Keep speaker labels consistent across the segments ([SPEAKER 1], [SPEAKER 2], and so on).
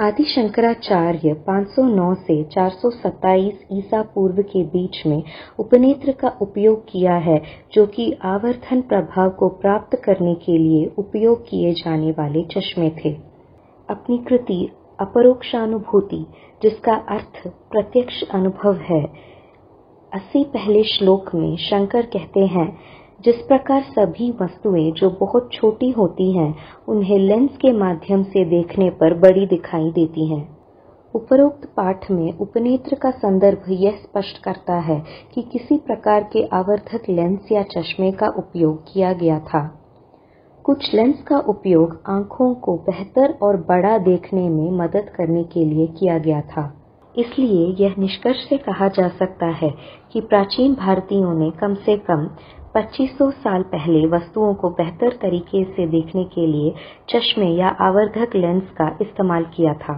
[SPEAKER 1] आदि शंकराचार्य 509 से 427 ईसा पूर्व के बीच में उपनेत्र का उपयोग किया है, जो कि आवर्धन प्रभाव को प्राप्त करने के लिए उपयोग किए जाने वाले चश्मे थे। अपनी कृति अपरोक्षानुभूति, जिसका अर्थ प्रत्यक्ष अनुभव है अस्सी पहले श्लोक में शंकर कहते हैं जिस प्रकार सभी वस्तुएँ जो बहुत छोटी होती हैं, उन्हें लेंस के माध्यम से देखने पर बड़ी दिखाई देती हैं। उपरोक्त पाठ में उपनेत्र का संदर्भ यह स्पष्ट करता है कि किसी प्रकार के आवर्धक लेंस या चश्मे का उपयोग किया गया था। कुछ लेंस का उपयोग आँखों को बेहतर और बड़ा देखने में मदद करने के लिए किया गया था। इसलिए यह निष्कर्ष से कहा जा सकता है कि प्राचीन भारतीयों ने कम से कम 2500 साल पहले वस्तुओं को बेहतर तरीके से देखने के लिए चश्मे या आवर्धक लेंस का इस्तेमाल किया था।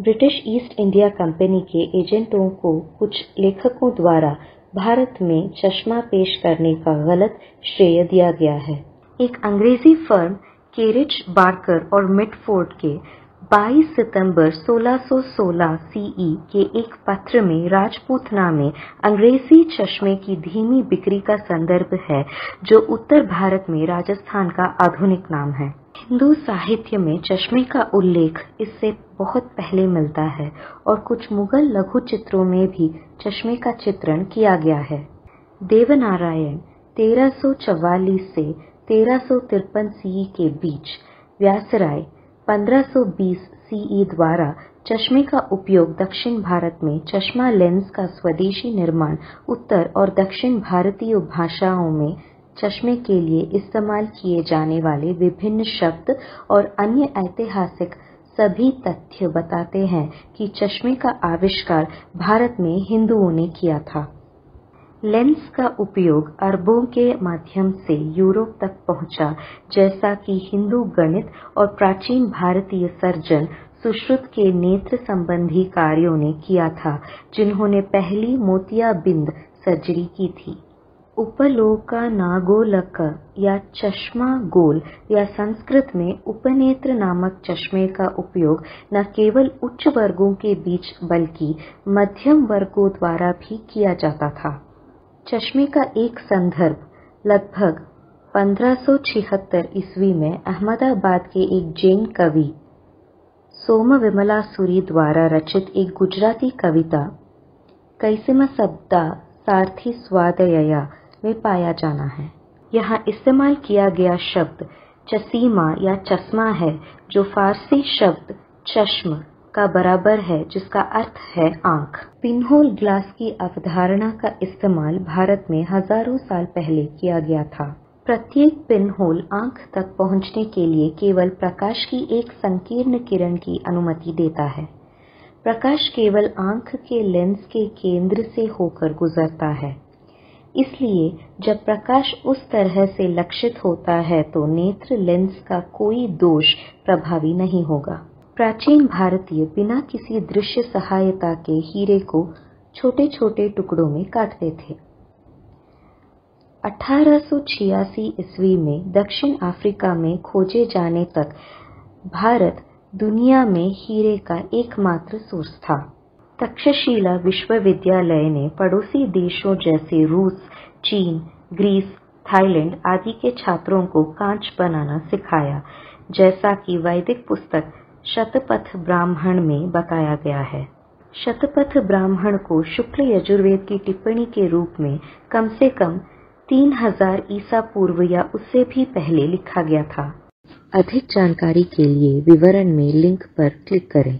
[SPEAKER 1] ब्रिटिश ईस्ट इंडिया कंपनी के एजेंटों को कुछ लेखकों द्वारा भारत में चश्मा पेश करने का गलत श्रेय दिया गया है। एक अंग्रेज़ी फर्म, केरिच बार्कर और मिटफोर्ड के 22 सितंबर 1616 सीई के एक पत्र में राजपूतना में अंग्रेज़ी चश्मे की धीमी बिक्री का संदर्भ है, जो उत्तर भारत में राजस्थान का आधुनिक नाम है। हिंदू साहित्य में चश्मे का उल्लेख इससे बहुत पहले मिलता है और कुछ मुगल लघु चित्रों में भी चश्मे का चित्रण किया गया है। देवनारायण 1344 से 1353 सीई के बीच, व्यासराय 1520 सीई द्वारा चश्मे का उपयोग दक्षिण भारत में चश्मा लेंस का स्वदेशी निर्माण उत्तर और दक्षिण भारतीय भाषाओं में चश्मे के लिए इस्तेमाल किए जाने वाले विभिन्न शब्द और अन्य ऐतिहासिक सभी तथ्य बताते हैं कि चश्मे का आविष्कार भारत में हिंदुओं ने किया था। लेंस का उपयोग अरबों के माध्यम से यूरोप तक पहुँचा, जैसा कि हिंदू गणित और प्राचीन भारतीय सर्जन सुश्रुत के नेत्र संबंधी कार्यों ने किया था, जिन्होंने पहली मोतियाबिंद सर्जरी की थी। उपलोका नागोलक या चश्मा गोल या संस्कृत में उपनेत्र नामक चश्मे का उपयोग न केवल उच्च वर्गों के बीच बल्कि मध्यम वर्गों द्वारा भी किया जाता था। चश्मे का एक संदर्भ, लगभग 1576 ईस्वी में अहमदाबाद के एक जैन कवि सोम विमला सूरी द्वारा रचित एक गुजराती कविता, कैसिम शब्दा सारथी स्वादया में पाया जाना है। यहाँ इस्तेमाल किया गया शब्द चसीमा या चश्मा है, जो फारसी शब्द चश्म का बराबर है, जिसका अर्थ है आँख। पिनहोल ग्लास की अवधारणा का इस्तेमाल भारत में हज़ारों साल पहले किया गया था। प्रत्येक पिनहोल आँख तक पहुँचने के लिए केवल प्रकाश की एक संकीर्ण किरण की अनुमति देता है। प्रकाश केवल आँख के लेंस के केंद्र से होकर गुजरता है। इसलिए, जब प्रकाश उस तरह से लक्षित होता है तो नेत्र लेंस का कोई दोष प्रभावी नहीं होगा। प्राचीन भारतीय बिना किसी दृश्य सहायता के हीरे को छोटे छोटे टुकड़ों में काटते थे। 1886 ईस्वी में दक्षिण अफ्रीका में खोजे जाने तक भारत दुनिया में हीरे का एकमात्र सोर्स था। तक्षशिला विश्वविद्यालय ने पड़ोसी देशों जैसे रूस, चीन, ग्रीस, थाईलैंड आदि के छात्रों को कांच बनाना सिखाया, जैसा कि वैदिक पुस्तक शतपथ ब्राह्मण में बताया गया है। शतपथ ब्राह्मण को शुक्ल यजुर्वेद की टिप्पणी के रूप में कम से कम तीन हज़ार ईसा पूर्व या उससे भी पहले लिखा गया था। अधिक जानकारी के लिए विवरण में लिंक पर क्लिक करें।